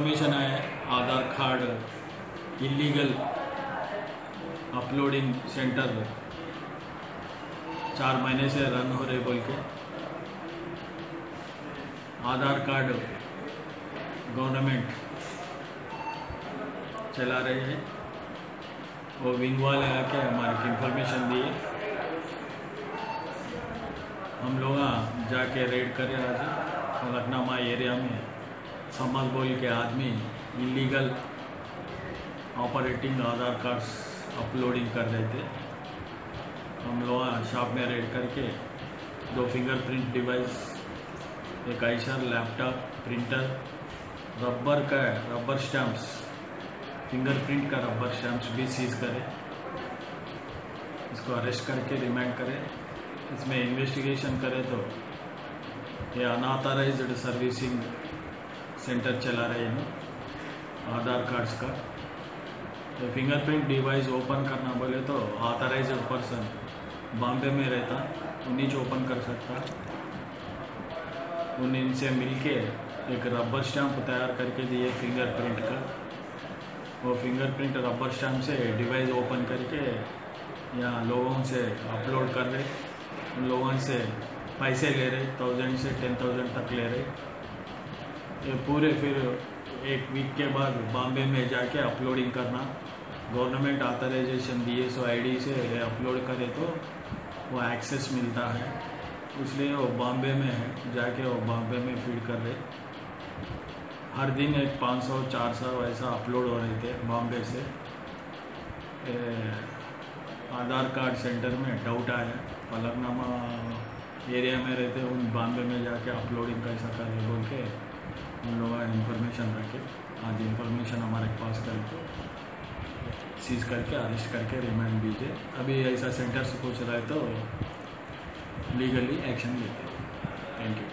Information आया है, Aadhaar card illegal uploading centre चार महीने से रन हो रहे बोल के। आधार कार्ड गवर्नमेंट चला रहे हैं। वो विंग वाले आके हमारे को इन्फॉर्मेशन दिए। हम लोग जाके रेड करे आज। फलकनामा एरिया में समझ बोल के आदमी illegal operating Aadhaar cards uploading कर रहे थे हम लोग शॉप में रेड करके दो फिंगरप्रिंट डिवाइस एक आइसर लैपटॉप प्रिंटर रबर का रबर स्टैम्प्स फिंगरप्रिंट का रबर स्टैम्प्स भी सीज करें। इसको अरेस्ट करके रिमांड करें। इसमें इन्वेस्टिगेशन करें तो ये अनऑथराइज्ड सर्विसिंग सेंटर चला रहे हैं। आधार कार्ड्स का। तो फिंगरप्रिंट डिवाइस ओपन करना बोले तो ऑथराइज्ड पर्सन बॉम्बे में रहता, उन्हीं जो ओपन कर सकता। उन इनसे मिलके एक रबर स्टैम्प तैयार करके दिए फिंगरप्रिंट का। वो फिंगरप्रिंट रबर स्टैम्प से डिवाइस ओपन करके यहाँ लोगों से अपलोड कर रहे। उन लोगों से पैसे ले रहे थाउज़ेंड से टेन थाउज़ेंड तक ले रहे। पूरे फिर एक वीक के बाद बॉम्बे में जाके अपलोडिंग करना। गवर्नमेंट ऑथराइजेशन दिए सो आईडी से अपलोड करे तो वो एक्सेस मिलता है। इसलिए वो बॉम्बे में है जाके वो बॉम्बे में फ़ीड कर रहे। हर दिन एक 500 400 ऐसा अपलोड हो रहे थे बॉम्बे से। आधार कार्ड सेंटर में डाउट आया। फलकनामा एरिया में रहते, उन बॉम्बे में जाके अपलोडिंग कैसा करें बोल के उन लोगों का इन्फॉर्मेशन रखे। आज इन्फॉर्मेशन हमारे पास करके सीज करके अरेस्ट करके रिमांड दीजिए। अभी ऐसा सेंटर से पूछ रहा है तो लीगली एक्शन लेते थैंक यू